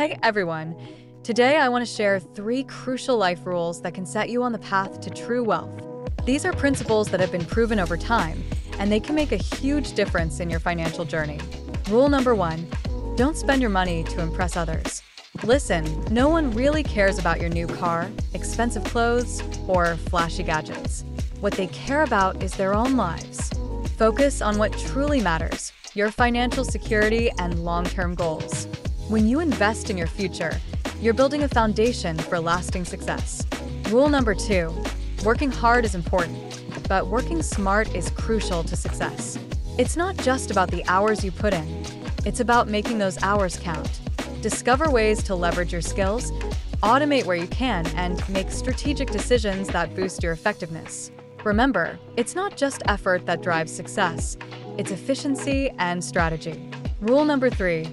Hey everyone! Today I want to share three crucial life rules that can set you on the path to true wealth. These are principles that have been proven over time, and they can make a huge difference in your financial journey. Rule number one don't spend your money to impress others. Listen, no one really cares about your new car, expensive clothes, or flashy gadgets. What they care about is their own lives. Focus on what truly matters your financial security and long term goals. When you invest in your future, you're building a foundation for lasting success. Rule number two working hard is important, but working smart is crucial to success. It's not just about the hours you put in, it's about making those hours count. Discover ways to leverage your skills, automate where you can, and make strategic decisions that boost your effectiveness. Remember, it's not just effort that drives success, it's efficiency and strategy. Rule number three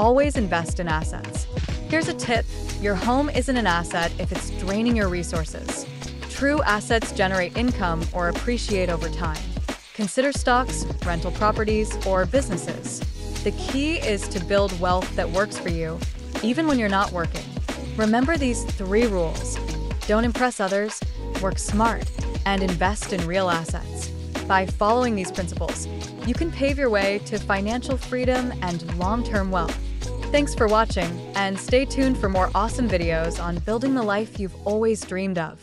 always invest in assets. Here's a tip your home isn't an asset if it's draining your resources. True assets generate income or appreciate over time. Consider stocks, rental properties, or businesses. The key is to build wealth that works for you, even when you're not working. Remember these three rules don't impress others, work smart, and invest in real assets. By following these principles, you can pave your way to financial freedom and long term wealth. Thanks for watching, and stay tuned for more awesome videos on building the life you've always dreamed of.